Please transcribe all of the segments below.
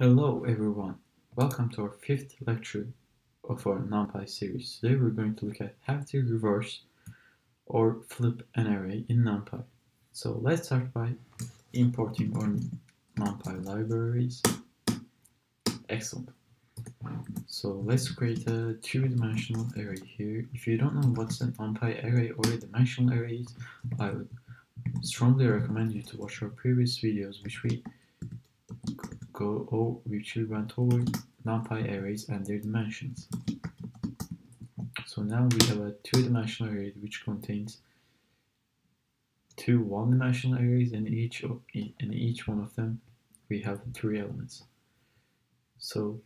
Hello everyone, welcome to our fifth lecture of our NumPy series. Today we're going to look at how to reverse or flip an array in NumPy. So let's start by importing our NumPy libraries. Excellent. So let's create a two-dimensional array here. If you don't know what's an NumPy array or a dimensional array I would strongly recommend you to watch our previous videos which we go over, which we went over NumPy arrays and their dimensions. So now we have a two-dimensional array which contains two one-dimensional arrays and each of, in each one of them we have three elements. So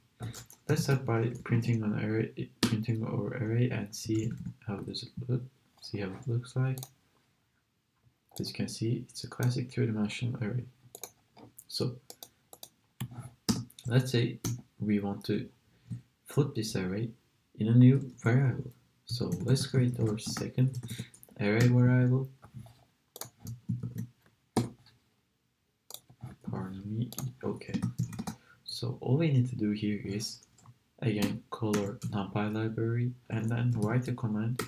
let's start by printing an array, printing our array and see how this look, see how it looks like. As you can see, it's a classic two-dimensional array. So let's say we want to flip this array in a new variable. So let's create our second array variable. Pardon me. Okay. So all we need to do here is again call our numpy library and then write a command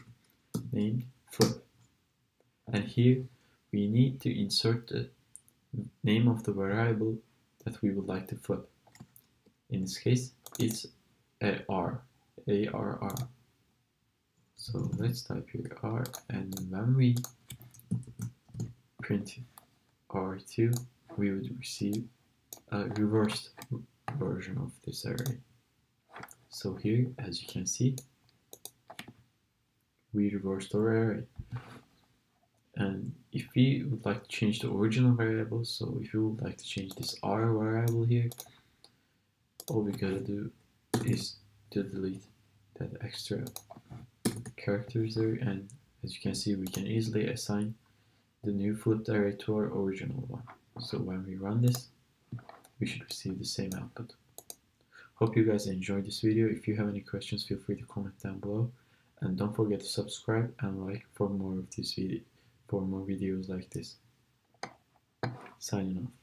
named flip. And here we need to insert the name of the variable that we would like to flip. In this case, it's a R, A R R. So let's type here R, and when we print R2, we would receive a reversed version of this array. So here, as you can see, we reversed our array. And if we would like to change the original variable, so if you would like to change this R variable here, all we gotta do is to delete that extra characters there and as you can see we can easily assign the new flip array to our original one. So when we run this we should receive the same output. Hope you guys enjoyed this video. If you have any questions feel free to comment down below. And don't forget to subscribe and like for more of this video for more videos like this. Signing off